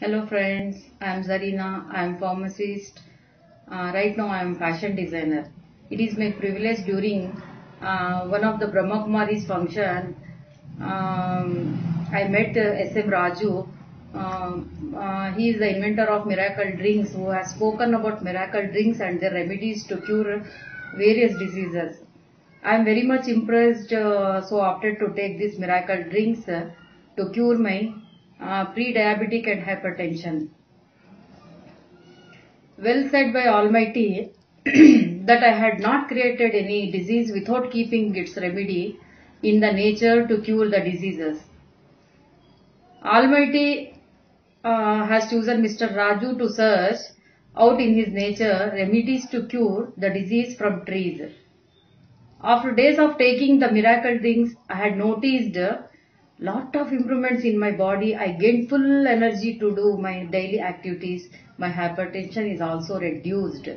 Hello friends, I am Zarina. I am pharmacist. Uh, right now I am fashion designer. It is my privilege during uh, one of the Brahma Kumari's function. Um, I met uh, S.M. Raju. Um, uh, he is the inventor of miracle drinks who has spoken about miracle drinks and their remedies to cure various diseases. I am very much impressed, uh, so opted to take these miracle drinks uh, to cure my uh, pre-diabetic and hypertension. Well said by Almighty that I had not created any disease without keeping its remedy in the nature to cure the diseases. Almighty uh, has chosen Mr. Raju to search out in his nature remedies to cure the disease from trees. After days of taking the miracle drinks, I had noticed lot of improvements in my body. I gained full energy to do my daily activities. My hypertension is also reduced.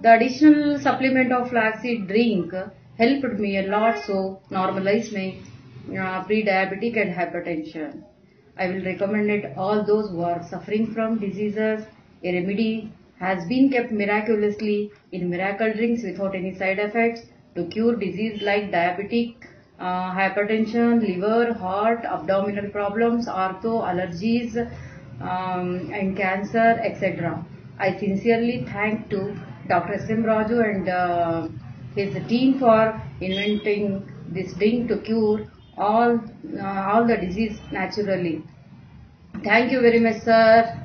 The additional supplement of flaxseed drink helped me a lot so normalize my uh, pre-diabetic and hypertension. I will recommend it all those who are suffering from diseases. A remedy has been kept miraculously in miracle drinks without any side effects to cure disease like diabetic, uh, hypertension, liver, heart, abdominal problems, ortho, allergies, um, and cancer, etc. I sincerely thank to Dr. S. M. Raju and uh, his team for inventing this drink to cure all uh, all the disease naturally. Thank you very much, sir.